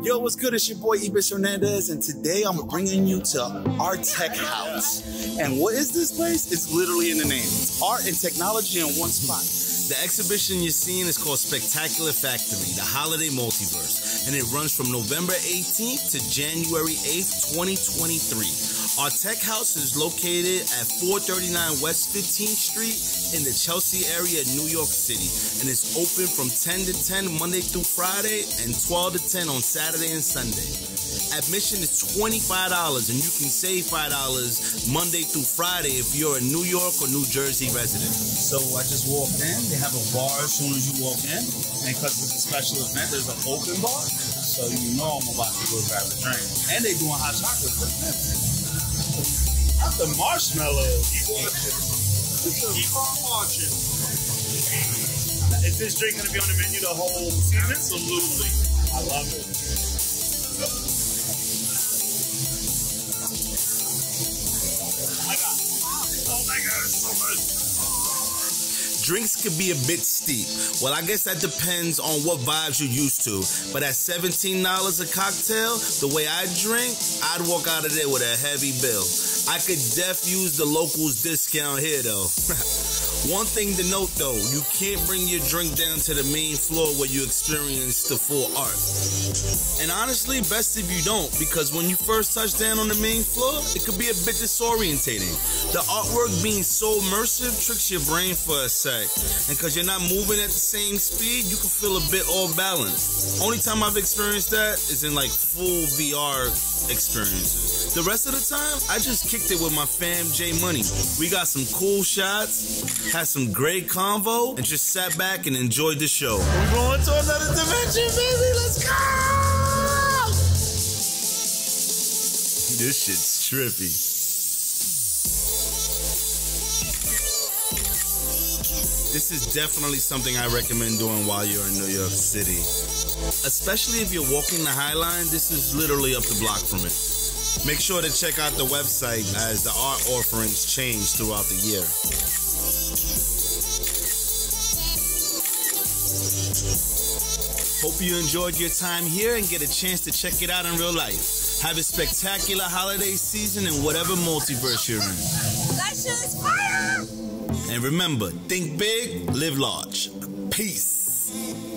Yo, what's good? It's your boy Ebis Hernandez, and today I'm bringing you to Artechouse. And what is this place? It's literally in the name. It's art and technology in one spot. The exhibition you're seeing is called Spectacular Factory, the Holiday Multiverse, and it runs from November 18th to January 8th, 2023. Artechouse is located at 439 West 15th Street in the Chelsea area, of New York City, and it's open from 10 to 10 Monday through Friday and 12 to 10 on Saturday and Sunday. Admission is $25 and you can save $5 Monday through Friday if you're a New York or New Jersey resident. So I just walked in. They have a bar as soon as you walk in, and because it's a special event, there's an open bar. So you know I'm about to go grab a drink. And they doing hot chocolate for me. Not the marshmallows. Keep watching. Keep on watching. Is this drink going to be on the menu the whole season? Absolutely. I love it. Drinks could be a bit steep. Well, I guess that depends on what vibes you're used to. But at $17 a cocktail, the way I drink, I'd walk out of there with a heavy bill. I could def use the locals discount here though. One thing to note though, you can't bring your drink down to the main floor where you experience the full art. And honestly, best if you don't, because when you first touch down on the main floor, it could be a bit disorientating. The artwork being so immersive tricks your brain for a sec. And because you're not moving at the same speed, you can feel a bit off balance. Only time I've experienced that is in like full VR experiences. The rest of the time, I just kicked it with my fam J Money. We got some cool shots, had some great convo, and just sat back and enjoyed the show. We're going to another dimension, baby. Let's go. This shit's trippy. This is definitely something I recommend doing while you're in New York City. Especially if you're walking the High Line, this is literally up the block from it. Make sure to check out the website as the art offerings change throughout the year. Hope you enjoyed your time here and get a chance to check it out in real life. Have a spectacular holiday season in whatever multiverse you're in. That shit is fire! And remember, think big, live large. Peace.